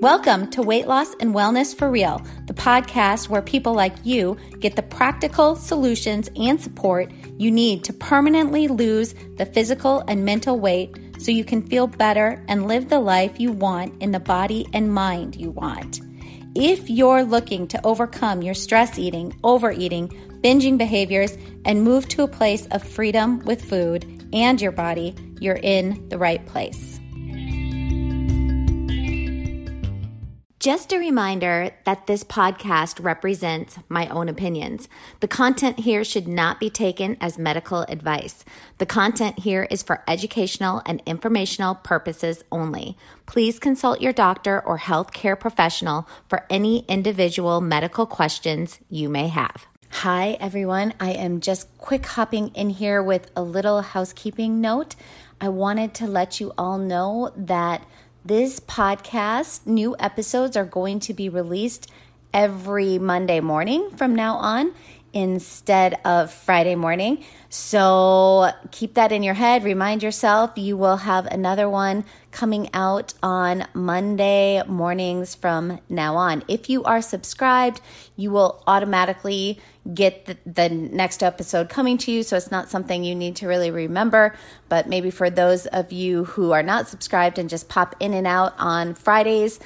Welcome to Weight Loss and Wellness for Real, the podcast where people like you get the practical solutions and support you need to permanently lose the physical and mental weight so you can feel better and live the life you want in the body and mind you want. If you're looking to overcome your stress eating, overeating, binging behaviors, and move to a place of freedom with food and your body, you're in the right place. Just a reminder that this podcast represents my own opinions. The content here should not be taken as medical advice. The content here is for educational and informational purposes only. Please consult your doctor or healthcare professional for any individual medical questions you may have. Hi, everyone. I am just quick hopping in here with a little housekeeping note. I wanted to let you all know that this podcast, new episodes are going to be released every Monday morning from now on instead of Friday morning. So keep that in your head. Remind yourself you will have another one coming out on Monday mornings from now on. If you are subscribed, you will automatically get the, the, next episode coming to you. So it's not something you need to really remember. But maybe for those of you who are not subscribed and just pop in and out on Fridays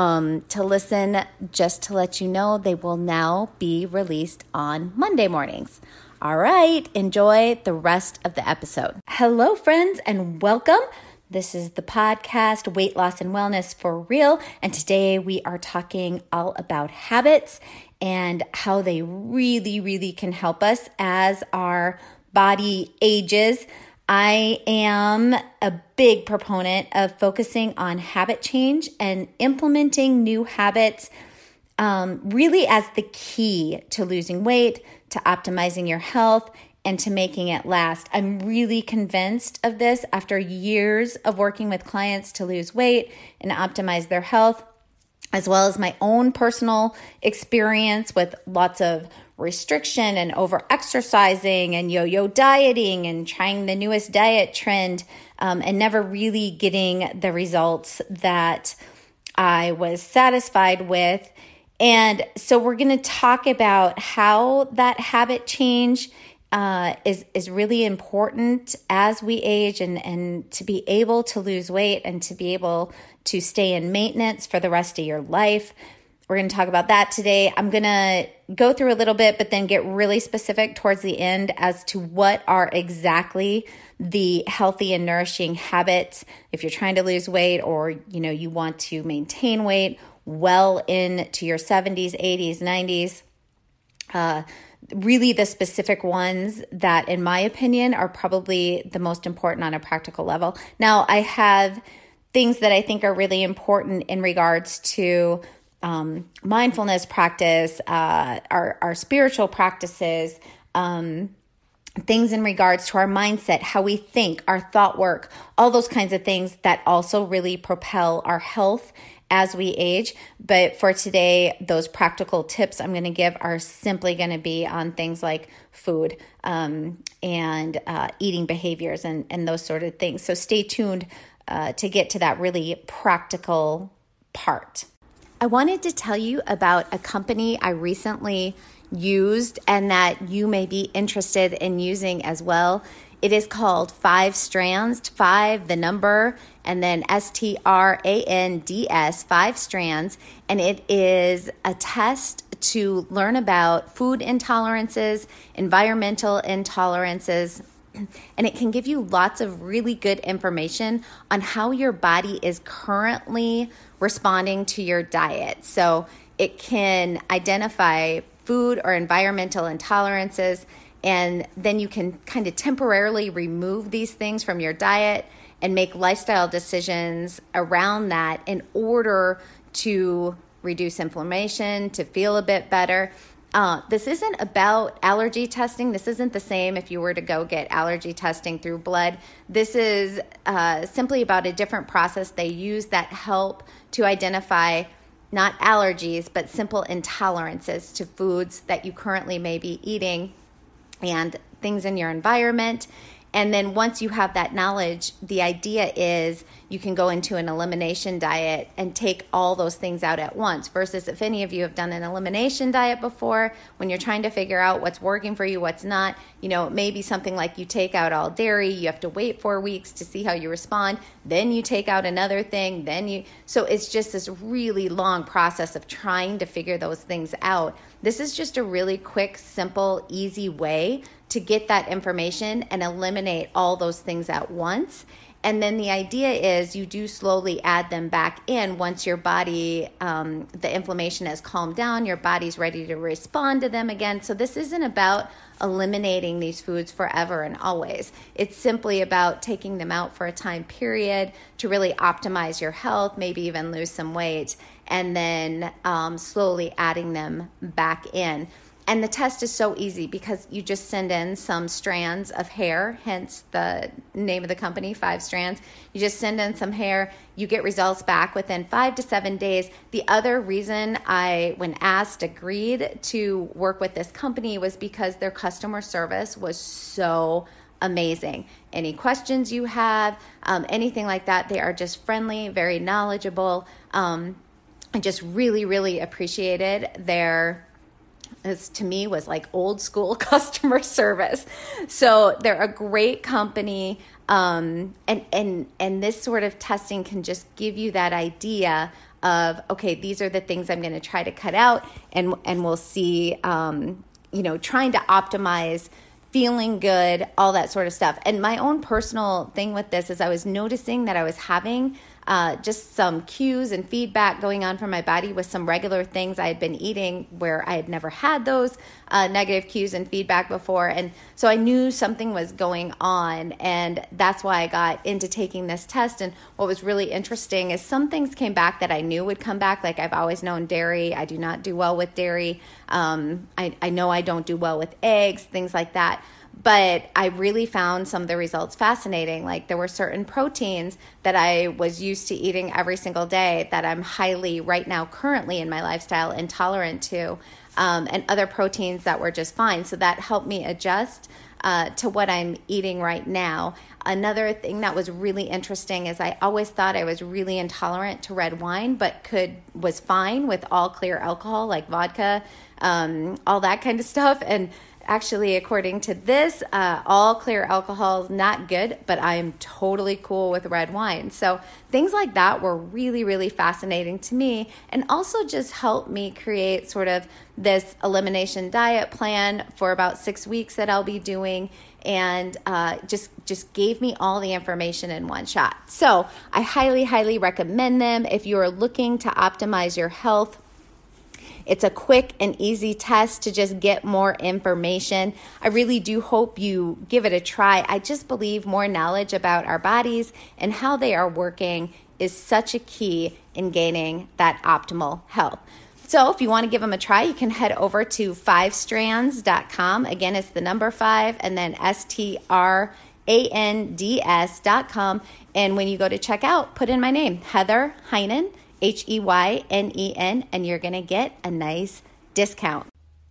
um, to listen, just to let you know, they will now be released on Monday mornings. All right, enjoy the rest of the episode. Hello, friends, and welcome. This is the podcast Weight Loss and Wellness for Real. And today we are talking all about habits and how they really, really can help us as our body ages. I am a big proponent of focusing on habit change and implementing new habits um, really as the key to losing weight, to optimizing your health, and to making it last. I'm really convinced of this after years of working with clients to lose weight and optimize their health as well as my own personal experience with lots of restriction and over exercising and yo yo dieting and trying the newest diet trend um, and never really getting the results that I was satisfied with. And so, we're going to talk about how that habit change uh, is is really important as we age and and to be able to lose weight and to be able to stay in maintenance for the rest of your life. We're going to talk about that today. I'm going to go through a little bit, but then get really specific towards the end as to what are exactly the healthy and nourishing habits if you're trying to lose weight or you know you want to maintain weight well into your 70s, 80s, 90s. Uh, really the specific ones that, in my opinion, are probably the most important on a practical level. Now, I have things that I think are really important in regards to um, mindfulness practice, uh, our, our spiritual practices, um, things in regards to our mindset, how we think, our thought work, all those kinds of things that also really propel our health as we age. But for today, those practical tips I'm going to give are simply going to be on things like food um, and uh, eating behaviors and, and those sort of things. So stay tuned uh, to get to that really practical part. I wanted to tell you about a company I recently used and that you may be interested in using as well. It is called Five Strands, five, the number, and then S T R A N D S, five strands. And it is a test to learn about food intolerances, environmental intolerances, and it can give you lots of really good information on how your body is currently responding to your diet. So it can identify food or environmental intolerances and then you can kind of temporarily remove these things from your diet and make lifestyle decisions around that in order to reduce inflammation, to feel a bit better. Uh, this isn't about allergy testing. This isn't the same if you were to go get allergy testing through blood. This is uh, simply about a different process they use that help to identify not allergies, but simple intolerances to foods that you currently may be eating and things in your environment. And then once you have that knowledge, the idea is you can go into an elimination diet and take all those things out at once. Versus if any of you have done an elimination diet before, when you're trying to figure out what's working for you, what's not, you know, it may be something like you take out all dairy, you have to wait four weeks to see how you respond, then you take out another thing, then you. So it's just this really long process of trying to figure those things out. This is just a really quick, simple, easy way to get that information and eliminate all those things at once. And then the idea is you do slowly add them back in once your body, um, the inflammation has calmed down, your body's ready to respond to them again. So, this isn't about eliminating these foods forever and always. It's simply about taking them out for a time period to really optimize your health, maybe even lose some weight, and then um, slowly adding them back in. And the test is so easy because you just send in some strands of hair, hence the name of the company, Five Strands. You just send in some hair, you get results back within five to seven days. The other reason I, when asked, agreed to work with this company was because their customer service was so amazing. Any questions you have, um, anything like that, they are just friendly, very knowledgeable. Um, I just really, really appreciated their this to me was like old school customer service. So they're a great company. Um, and, and, and this sort of testing can just give you that idea of, okay, these are the things I'm going to try to cut out and, and we'll see, um, you know, trying to optimize feeling good, all that sort of stuff. And my own personal thing with this is I was noticing that I was having uh, just some cues and feedback going on from my body with some regular things I had been eating where I had never had those uh, negative cues and feedback before. And so I knew something was going on. And that's why I got into taking this test. And what was really interesting is some things came back that I knew would come back. Like I've always known dairy, I do not do well with dairy. Um, I, I know I don't do well with eggs, things like that but I really found some of the results fascinating. Like there were certain proteins that I was used to eating every single day that I'm highly, right now, currently in my lifestyle, intolerant to, um, and other proteins that were just fine. So that helped me adjust uh, to what I'm eating right now. Another thing that was really interesting is I always thought I was really intolerant to red wine, but could was fine with all clear alcohol like vodka, um, all that kind of stuff, and Actually, according to this, uh, all clear alcohol is not good, but I am totally cool with red wine. So things like that were really, really fascinating to me and also just helped me create sort of this elimination diet plan for about six weeks that I'll be doing and uh, just just gave me all the information in one shot. So I highly, highly recommend them if you are looking to optimize your health it's a quick and easy test to just get more information. I really do hope you give it a try. I just believe more knowledge about our bodies and how they are working is such a key in gaining that optimal health. So, if you want to give them a try, you can head over to fivestrands.com. Again, it's the number five and then S T R A N D S.com. And when you go to check out, put in my name, Heather Heynen. H E Y N E N, and you're going to get a nice discount.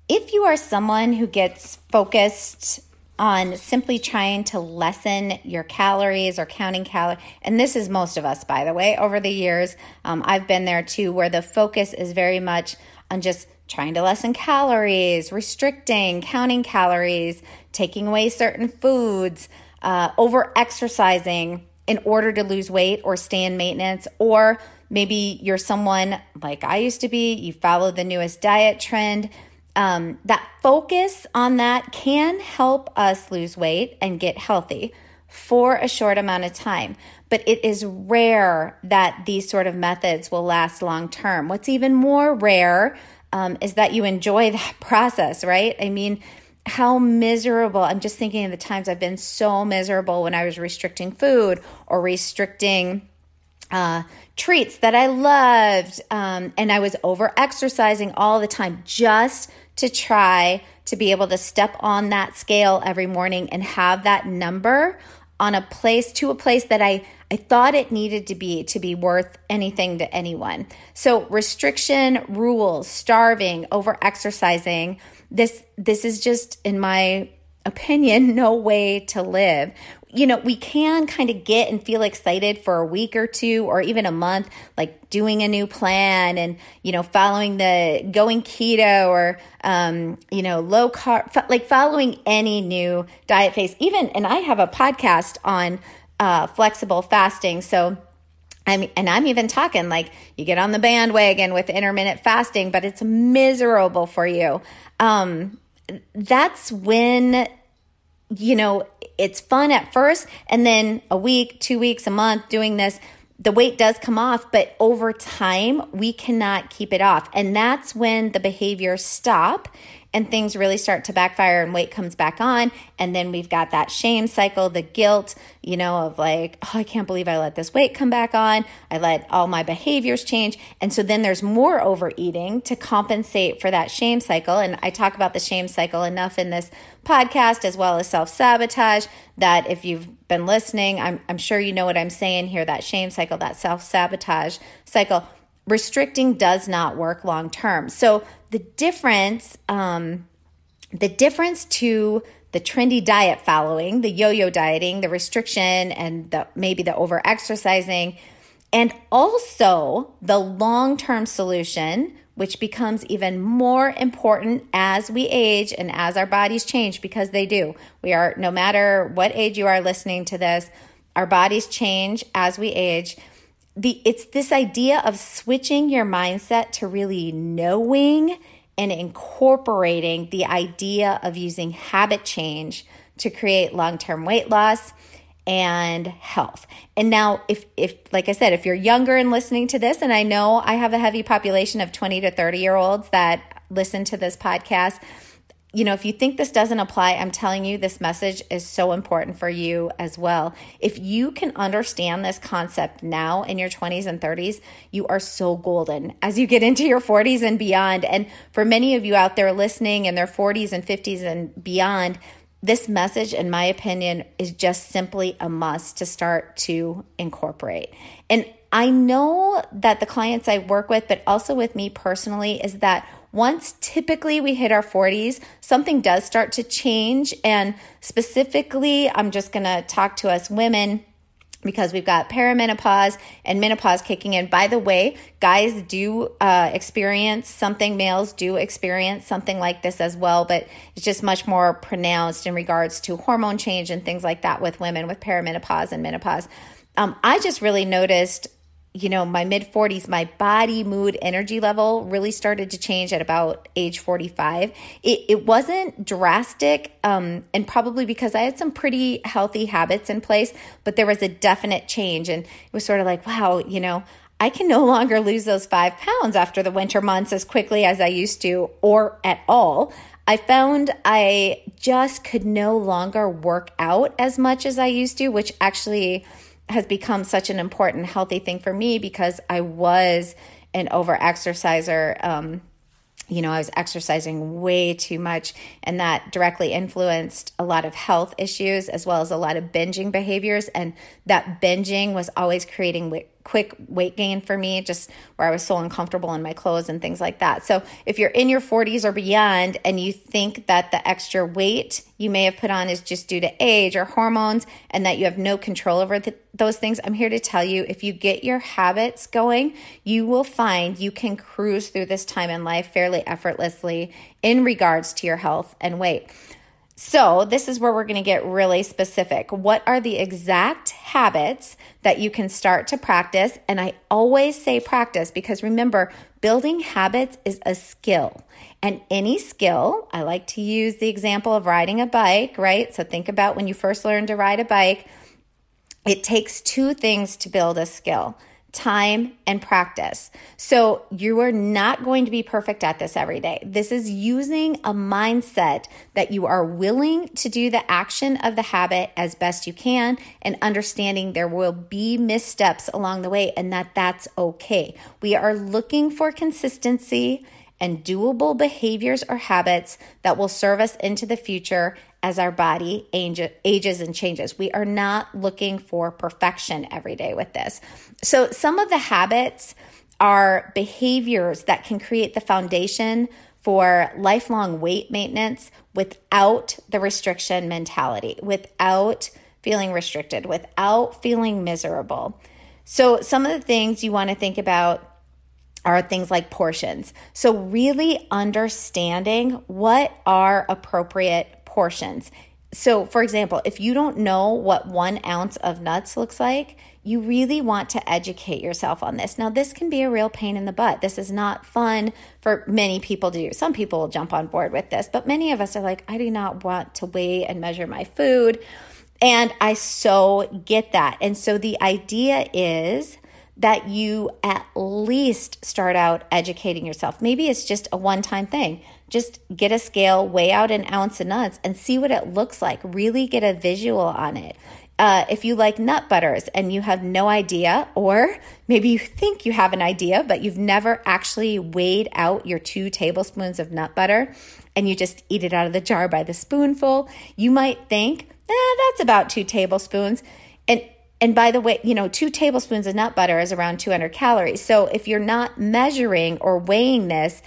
If you are someone who gets focused on simply trying to lessen your calories or counting calories, and this is most of us, by the way, over the years, um, I've been there too, where the focus is very much on just trying to lessen calories, restricting, counting calories, taking away certain foods, uh, over exercising in order to lose weight or stay in maintenance, or Maybe you're someone like I used to be, you follow the newest diet trend. Um, that focus on that can help us lose weight and get healthy for a short amount of time. But it is rare that these sort of methods will last long term. What's even more rare um, is that you enjoy that process, right? I mean, how miserable. I'm just thinking of the times I've been so miserable when I was restricting food or restricting uh, treats that I loved. Um, and I was over exercising all the time just to try to be able to step on that scale every morning and have that number on a place to a place that I, I thought it needed to be to be worth anything to anyone. So restriction, rules, starving, over exercising, this this is just in my opinion, no way to live. You know, we can kind of get and feel excited for a week or two or even a month, like doing a new plan and, you know, following the going keto or, um, you know, low carb, like following any new diet phase. Even, and I have a podcast on uh, flexible fasting. So, I'm, and I'm even talking like you get on the bandwagon with intermittent fasting, but it's miserable for you. Um, that's when you know, it's fun at first. And then a week, two weeks, a month doing this, the weight does come off. But over time, we cannot keep it off. And that's when the behaviors stop and things really start to backfire and weight comes back on. And then we've got that shame cycle, the guilt, you know, of like, oh, I can't believe I let this weight come back on. I let all my behaviors change. And so then there's more overeating to compensate for that shame cycle. And I talk about the shame cycle enough in this podcast as well as self sabotage that if you've been listening, I'm, I'm sure you know what I'm saying here that shame cycle, that self sabotage cycle restricting does not work long term. So the difference, um, the difference to the trendy diet following, the yo-yo dieting, the restriction, and the maybe the over exercising, and also the long-term solution, which becomes even more important as we age and as our bodies change because they do. We are no matter what age you are listening to this, our bodies change as we age the it's this idea of switching your mindset to really knowing and incorporating the idea of using habit change to create long-term weight loss and health. And now if if like I said, if you're younger and listening to this and I know I have a heavy population of 20 to 30 year olds that listen to this podcast, you know, if you think this doesn't apply, I'm telling you, this message is so important for you as well. If you can understand this concept now in your 20s and 30s, you are so golden as you get into your 40s and beyond. And for many of you out there listening in their 40s and 50s and beyond, this message, in my opinion, is just simply a must to start to incorporate. And I know that the clients I work with, but also with me personally, is that once typically we hit our 40s, something does start to change. And specifically, I'm just going to talk to us women because we've got perimenopause and menopause kicking in. By the way, guys do uh, experience something, males do experience something like this as well, but it's just much more pronounced in regards to hormone change and things like that with women with perimenopause and menopause. Um, I just really noticed you know, my mid 40s, my body, mood, energy level really started to change at about age 45. It, it wasn't drastic, um, and probably because I had some pretty healthy habits in place, but there was a definite change. And it was sort of like, wow, you know, I can no longer lose those five pounds after the winter months as quickly as I used to or at all. I found I just could no longer work out as much as I used to, which actually has become such an important healthy thing for me because I was an over exerciser. Um, you know, I was exercising way too much, and that directly influenced a lot of health issues as well as a lot of binging behaviors. And that binging was always creating quick weight gain for me, just where I was so uncomfortable in my clothes and things like that. So, if you're in your 40s or beyond and you think that the extra weight you may have put on is just due to age or hormones and that you have no control over those things, I'm here to tell you if you get your habits going, you will find you can cruise through this time in life fairly effortlessly in regards to your health and weight. So, this is where we're going to get really specific. What are the exact habits that you can start to practice? And I always say practice because remember, building habits is a skill. And any skill, I like to use the example of riding a bike, right? So, think about when you first learned to ride a bike. It takes two things to build a skill time and practice. So you are not going to be perfect at this every day. This is using a mindset that you are willing to do the action of the habit as best you can and understanding there will be missteps along the way and that that's okay. We are looking for consistency and doable behaviors or habits that will serve us into the future as our body ages and changes. We are not looking for perfection every day with this. So, some of the habits are behaviors that can create the foundation for lifelong weight maintenance without the restriction mentality, without feeling restricted, without feeling miserable. So, some of the things you want to think about are things like portions. So, really understanding what are appropriate portions. So, for example, if you don't know what one ounce of nuts looks like, you really want to educate yourself on this. Now, this can be a real pain in the butt. This is not fun for many people to do. Some people will jump on board with this, but many of us are like, I do not want to weigh and measure my food. And I so get that. And so the idea is that you at least start out educating yourself. Maybe it's just a one time thing. Just get a scale, weigh out an ounce of nuts, and see what it looks like. Really get a visual on it. Uh, if you like nut butters and you have no idea, or maybe you think you have an idea, but you've never actually weighed out your two tablespoons of nut butter and you just eat it out of the jar by the spoonful, you might think, eh, that's about two tablespoons. And and by the way, you know, two tablespoons of nut butter is around 200 calories. So if you're not measuring or weighing this,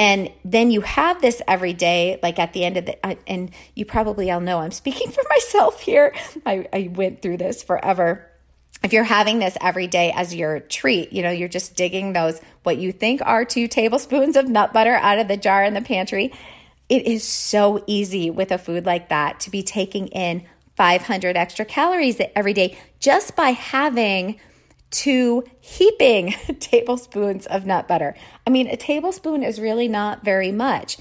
and then you have this every day like at the end of the and you probably all know i'm speaking for myself here. I, I went through this forever. If you're having this every day as your treat you know you're just digging those what you think are two tablespoons of nut butter out of the jar in the pantry. It is so easy with a food like that to be taking in 500 extra calories every day just by having two heaping tablespoons of nut butter. I mean, a tablespoon is really not very much.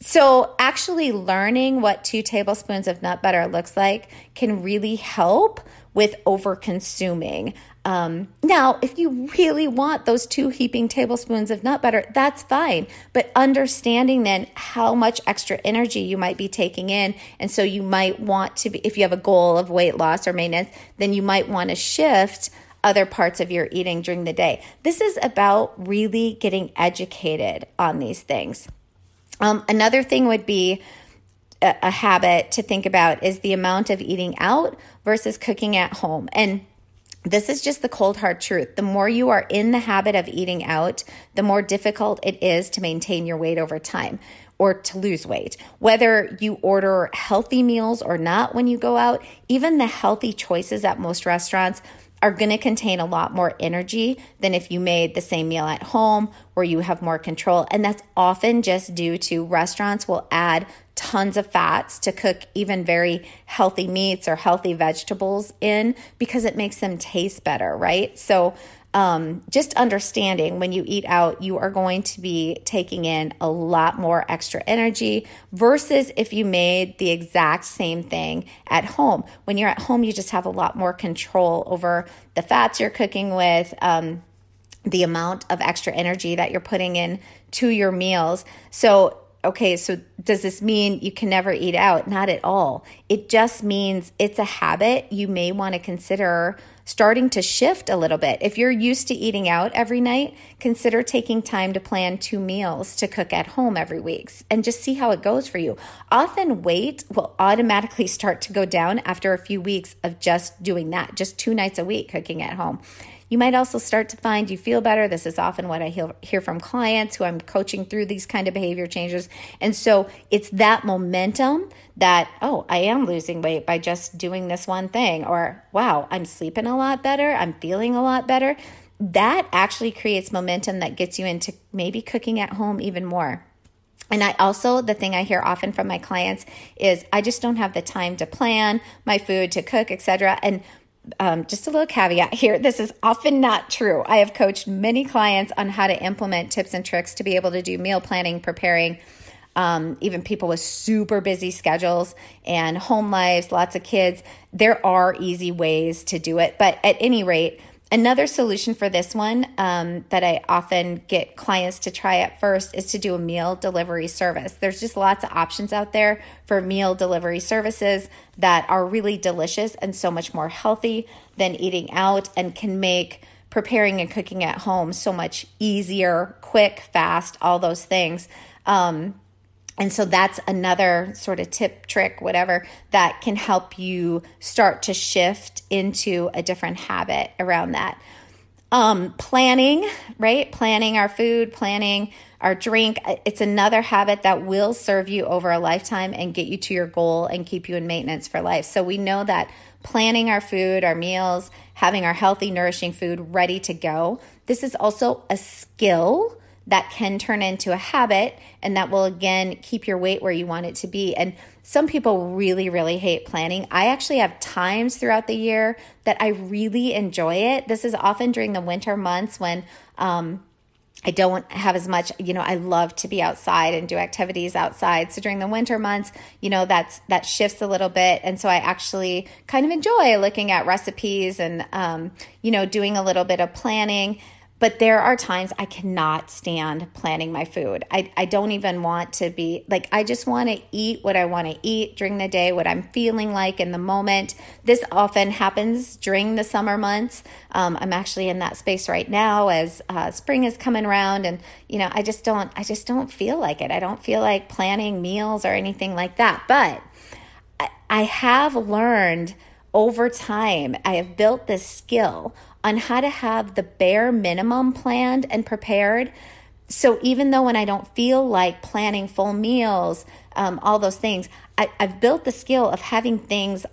So, actually learning what two tablespoons of nut butter looks like can really help with over consuming. Um, now, if you really want those two heaping tablespoons of nut butter, that's fine. But understanding then how much extra energy you might be taking in. And so you might want to be, if you have a goal of weight loss or maintenance, then you might want to shift other parts of your eating during the day. This is about really getting educated on these things. Um, another thing would be a, a habit to think about is the amount of eating out versus cooking at home. And this is just the cold hard truth. The more you are in the habit of eating out, the more difficult it is to maintain your weight over time or to lose weight. Whether you order healthy meals or not when you go out, even the healthy choices at most restaurants are going to contain a lot more energy than if you made the same meal at home where you have more control. And that's often just due to restaurants will add tons of fats to cook even very healthy meats or healthy vegetables in because it makes them taste better, right? So um, just understanding when you eat out, you are going to be taking in a lot more extra energy versus if you made the exact same thing at home. When you're at home, you just have a lot more control over the fats you're cooking with. Um, the amount of extra energy that you're putting in to your meals. So okay, so does this mean you can never eat out? Not at all. It just means it's a habit you may want to consider starting to shift a little bit. If you're used to eating out every night, consider taking time to plan two meals to cook at home every week and just see how it goes for you. Often weight will automatically start to go down after a few weeks of just doing that, just two nights a week cooking at home. You might also start to find you feel better. This is often what I hear from clients who I'm coaching through these kind of behavior changes. And so it's that momentum that, oh, I am losing weight by just doing this one thing, or wow, I'm sleeping a lot better. I'm feeling a lot better. That actually creates momentum that gets you into maybe cooking at home even more. And I also, the thing I hear often from my clients is I just don't have the time to plan my food, to cook, etc. And um, just a little caveat here this is often not true. I have coached many clients on how to implement tips and tricks to be able to do meal planning, preparing. Um, even people with super busy schedules and home lives, lots of kids, there are easy ways to do it. But at any rate, Another solution for this one um, that I often get clients to try at first is to do a meal delivery service. There's just lots of options out there for meal delivery services that are really delicious and so much more healthy than eating out and can make preparing and cooking at home so much easier, quick, fast, all those things. Um, and so that's another sort of tip, trick, whatever, that can help you start to shift into a different habit around that. Um, planning, right? Planning our food, planning our drink. It's another habit that will serve you over a lifetime and get you to your goal and keep you in maintenance for life. So we know that planning our food, our meals, having our healthy, nourishing food ready to go, this is also a skill that can turn into a habit and that will again keep your weight where you want it to be. And some people really, really hate planning. I actually have times throughout the year that I really enjoy it. This is often during the winter months when, um, I don't have as much, you know, I love to be outside and do activities outside. So during the winter months, you know, that's that shifts a little bit. And so I actually kind of enjoy looking at recipes and um, you know, doing a little bit of planning. But there are times I cannot stand planning my food. I, I don't even want to be like, I just want to eat what I want to eat during the day, what I'm feeling like in the moment. This often happens during the summer months. Um, I'm actually in that space right now as uh, spring is coming around, and you know, I just don't, I just don't feel like it. I don't feel like planning meals or anything like that. But I, I have learned over time, I have built this skill on how to have the bare minimum planned and prepared. So even though when I don't feel like planning full meals, um, all those things, I, I've built the skill of having things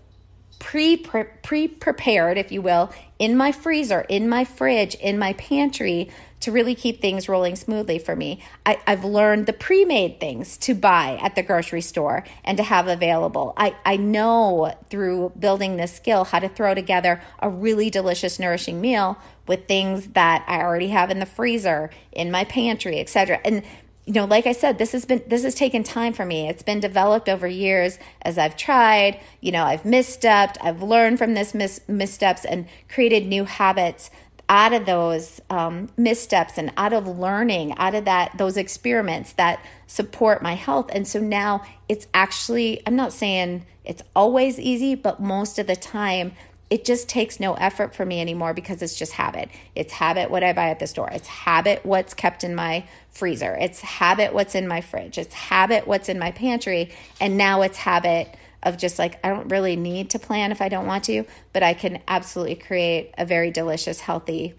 pre pre prepared, if you will, in my freezer, in my fridge, in my pantry to really keep things rolling smoothly for me. I, have learned the pre made things to buy at the grocery store and to have available. I, I know through building this skill how to throw together a really delicious, nourishing meal with things that I already have in the freezer, in my pantry, etc. And you know, like I said, this has been this has taken time for me. It's been developed over years as I've tried. You know, I've misstepped. I've learned from this mis- missteps and created new habits out of those um, missteps and out of learning out of that those experiments that support my health. And so now it's actually i'm not saying it's always easy but most of the time it just takes no effort for me anymore because it's just habit. It's habit what i buy at the store. It's habit what's kept in my freezer. It's habit what's in my fridge. It's habit what's in my pantry. And now it's habit of just like, I don't really need to plan if I don't want to, but I can absolutely create a very delicious, healthy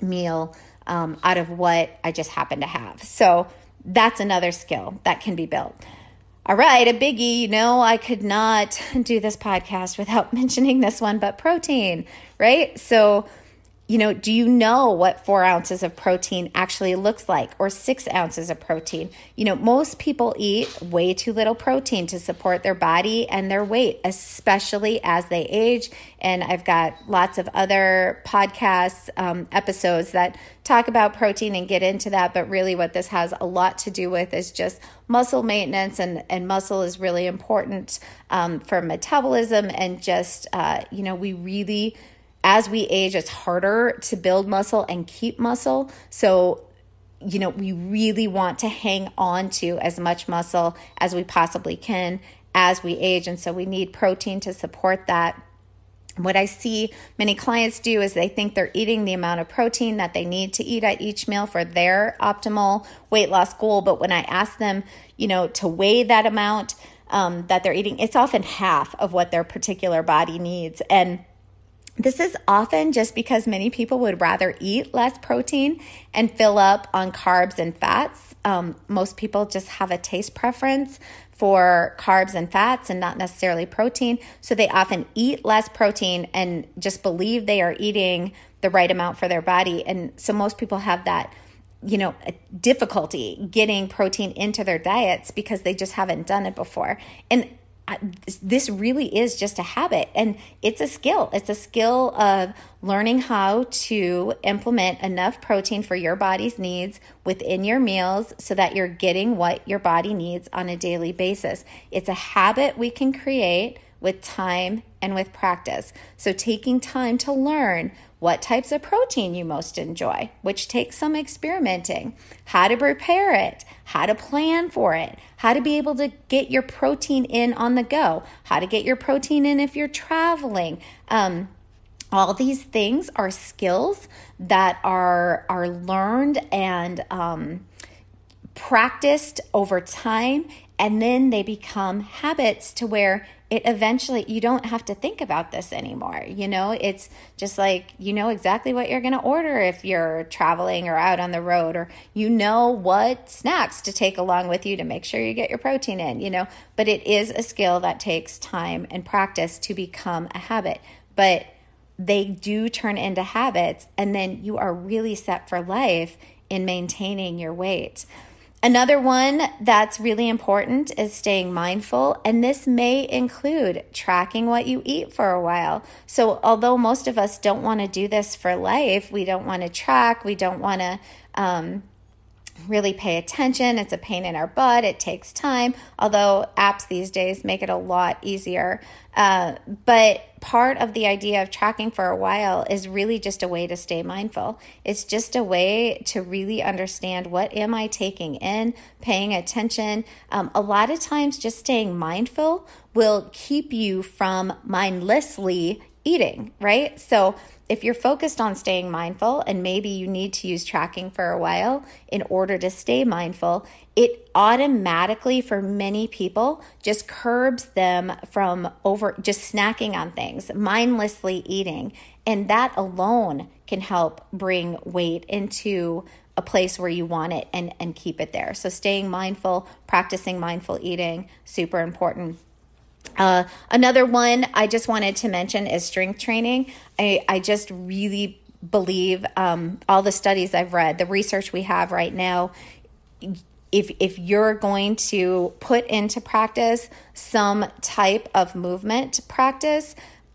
meal um, out of what I just happen to have. So that's another skill that can be built. All right, a biggie. You know, I could not do this podcast without mentioning this one, but protein, right? So, you know, do you know what four ounces of protein actually looks like or six ounces of protein? You know, most people eat way too little protein to support their body and their weight, especially as they age. And I've got lots of other podcasts, um, episodes that talk about protein and get into that. But really, what this has a lot to do with is just muscle maintenance, and, and muscle is really important um, for metabolism and just, uh, you know, we really as we age, it's harder to build muscle and keep muscle. So, you know, we really want to hang on to as much muscle as we possibly can as we age. And so we need protein to support that. What I see many clients do is they think they're eating the amount of protein that they need to eat at each meal for their optimal weight loss goal. But when I ask them, you know, to weigh that amount um, that they're eating, it's often half of what their particular body needs. And this is often just because many people would rather eat less protein and fill up on carbs and fats. Um, most people just have a taste preference for carbs and fats and not necessarily protein. So they often eat less protein and just believe they are eating the right amount for their body. And so most people have that, you know, difficulty getting protein into their diets because they just haven't done it before. And this really is just a habit and it's a skill. It's a skill of learning how to implement enough protein for your body's needs within your meals so that you're getting what your body needs on a daily basis. It's a habit we can create with time and with practice. So, taking time to learn what types of protein you most enjoy, which takes some experimenting, how to prepare it, how to plan for it, how to be able to get your protein in on the go, how to get your protein in if you're traveling. Um, all these things are skills that are are learned and um, practiced over time and then they become habits to where it eventually you don't have to think about this anymore you know? It's just like you know exactly what you're going to order if you're traveling or out on the road or you know what snacks to take along with you to make sure you get your protein in you know? But it is a skill that takes time and practice to become a habit. But they do turn into habits and then you are really set for life in maintaining your weight Another one that's really important is staying mindful, and this may include tracking what you eat for a while. So, although most of us don't want to do this for life, we don't want to track, we don't want to um, really pay attention. It's a pain in our butt. It takes time, although apps these days make it a lot easier. Uh, but part of the idea of tracking for a while is really just a way to stay mindful. It's just a way to really understand what am I taking in, paying attention. Um, a lot of times, just staying mindful will keep you from mindlessly eating, right? So if you're focused on staying mindful and maybe you need to use tracking for a while in order to stay mindful, it automatically for many people just curbs them from over just snacking on things, mindlessly eating. And that alone can help bring weight into a place where you want it and, and keep it there. So staying mindful, practicing mindful eating, super important. Uh, another one I just wanted to mention is strength training. I, I just really believe um, all the studies I've read, the research we have right now. If, if you're going to put into practice some type of movement practice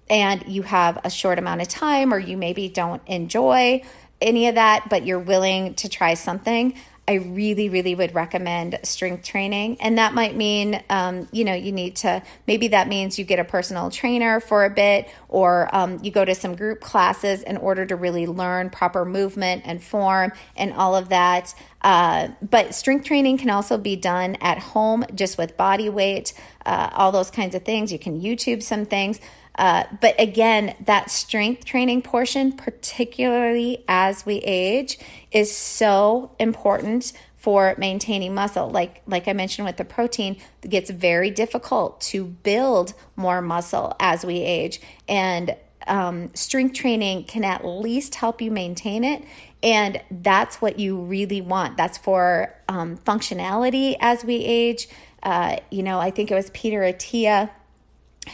and you have a short amount of time or you maybe don't enjoy any of that, but you're willing to try something, I really, really would recommend strength training. And that might mean, um, you know, you need to, maybe that means you get a personal trainer for a bit, or um, you go to some group classes in order to really learn proper movement and form and all of that. Uh, but strength training can also be done at home just with body weight, uh, all those kinds of things. You can YouTube some things. Uh, but again, that strength training portion, particularly as we age, is so important for maintaining muscle. Like like I mentioned with the protein, it gets very difficult to build more muscle as we age, and um, strength training can at least help you maintain it. And that's what you really want. That's for um, functionality as we age. Uh, you know, I think it was Peter Attia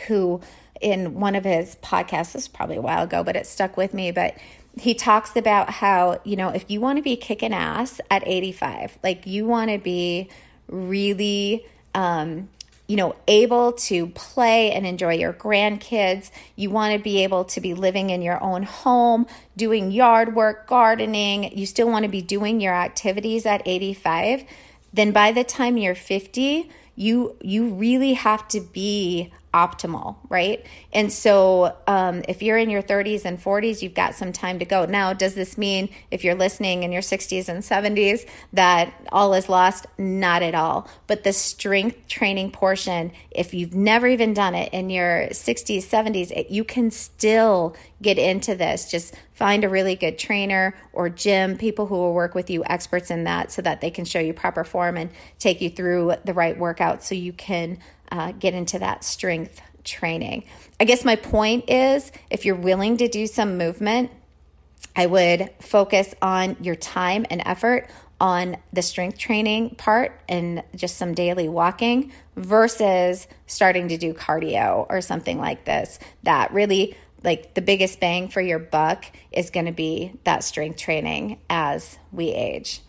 who in one of his podcasts, this is probably a while ago, but it stuck with me. But he talks about how, you know, if you want to be kicking ass at 85, like you want to be really, um, you know, able to play and enjoy your grandkids. You want to be able to be living in your own home, doing yard work, gardening. You still want to be doing your activities at 85. Then by the time you're 50, you you really have to be optimal, right? And so, um, if you're in your 30s and 40s, you've got some time to go. Now, does this mean if you're listening in your 60s and 70s that all is lost? Not at all. But the strength training portion, if you've never even done it in your 60s, 70s, it, you can still get into this. Just find a really good trainer or gym, people who will work with you, experts in that, so that they can show you proper form and take you through the right workout so you can uh, get into that strength training. I guess my point is if you're willing to do some movement, I would focus on your time and effort on the strength training part and just some daily walking versus starting to do cardio or something like this. That really, like, the biggest bang for your buck is going to be that strength training as we age.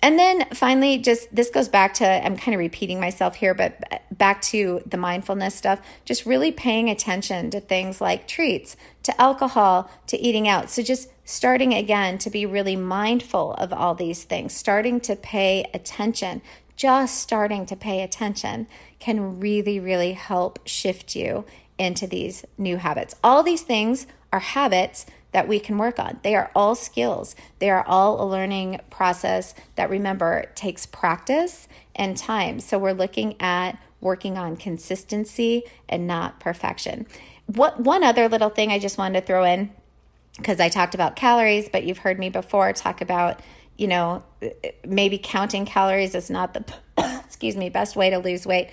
And then finally, just this goes back to, I'm kind of repeating myself here, but back to the mindfulness stuff, just really paying attention to things like treats, to alcohol, to eating out. So just starting again to be really mindful of all these things, starting to pay attention, just starting to pay attention can really, really help shift you into these new habits. All these things are habits that we can work on. They are all skills. They are all a learning process that remember takes practice and time. So we're looking at working on consistency and not perfection. What one other little thing I just wanted to throw in because I talked about calories, but you've heard me before talk about you know, maybe counting calories is not the, excuse me, best way to lose weight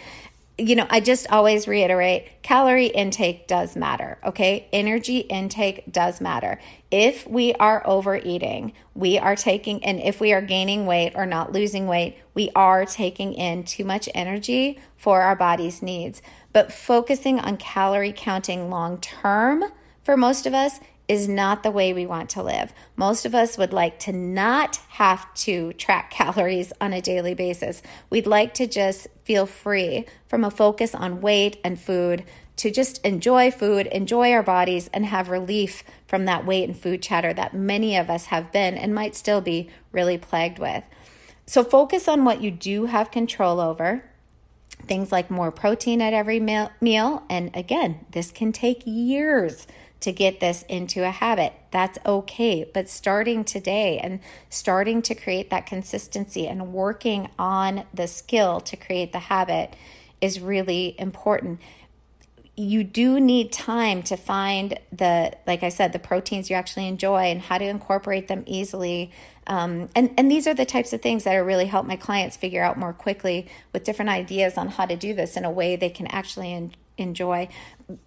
you know, I just always reiterate calorie intake does matter, okay? Energy intake does matter. If we are overeating, we are taking, and if we are gaining weight or not losing weight, we are taking in too much energy for our body's needs. But focusing on calorie counting long term for most of us is not the way we want to live. Most of us would like to not have to track calories on a daily basis. We'd like to just feel free from a focus on weight and food to just enjoy food, enjoy our bodies, and have relief from that weight and food chatter that many of us have been and might still be really plagued with. So, focus on what you do have control over. Things like more protein at every meal. And again, this can take years to get this into a habit. That's okay. But starting today and starting to create that consistency and working on the skill to create the habit is really important. You do need time to find the, like I said, the proteins you actually enjoy and how to incorporate them easily. Um, and, and these are the types of things that really help my clients figure out more quickly with different ideas on how to do this in a way they can actually enjoy.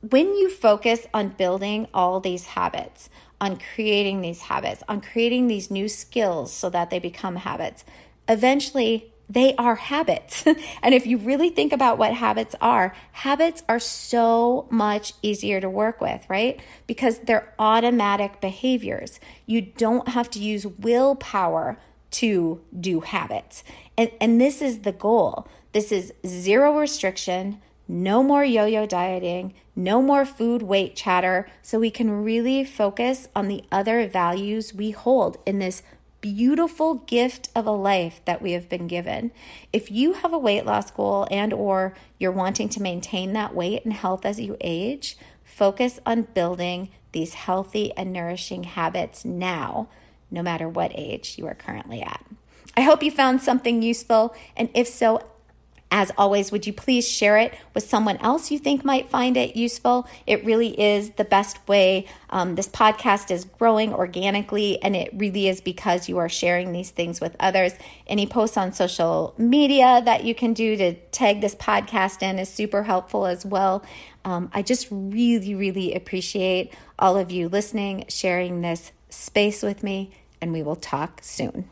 When you focus on building all these habits, on creating these habits, on creating these new skills so that they become habits, eventually they are habits. and if you really think about what habits are, habits are so much easier to work with, right? Because they're automatic behaviors. You don't have to use willpower to do habits. And, and this is the goal. This is zero restriction, no more yo yo dieting, no more food weight chatter, so we can really focus on the other values we hold in this beautiful gift of a life that we have been given. If you have a weight loss goal and or you're wanting to maintain that weight and health as you age, focus on building these healthy and nourishing habits now, no matter what age you are currently at. I hope you found something useful, and if so, as always, would you please share it with someone else you think might find it useful? It really is the best way. Um, this podcast is growing organically, and it really is because you are sharing these things with others. Any posts on social media that you can do to tag this podcast in is super helpful as well. Um, I just really, really appreciate all of you listening, sharing this space with me, and we will talk soon.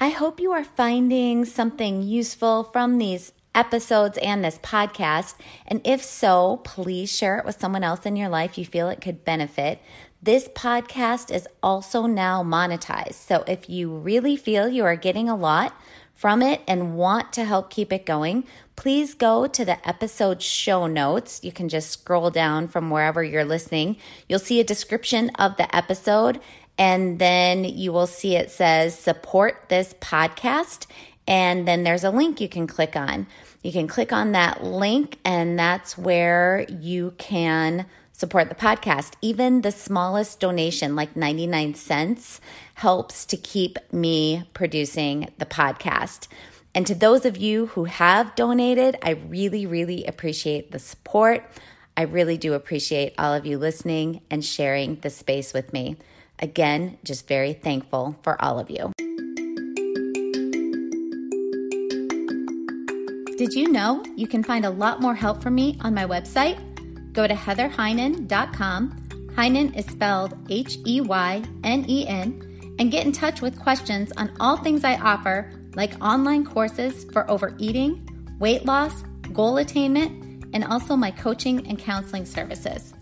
I hope you are finding something useful from these episodes and this podcast. And if so, please share it with someone else in your life you feel it could benefit. This podcast is also now monetized. So if you really feel you are getting a lot from it and want to help keep it going, please go to the episode show notes. You can just scroll down from wherever you're listening. You'll see a description of the episode and then you will see it says support this podcast. And then there's a link you can click on. You can click on that link, and that's where you can support the podcast. Even the smallest donation, like 99 cents, helps to keep me producing the podcast. And to those of you who have donated, I really, really appreciate the support. I really do appreciate all of you listening and sharing the space with me. Again, just very thankful for all of you. Did you know you can find a lot more help from me on my website? Go to heatherheynen.com. Heynen is spelled H E Y N E N, and get in touch with questions on all things I offer, like online courses for overeating, weight loss, goal attainment, and also my coaching and counseling services.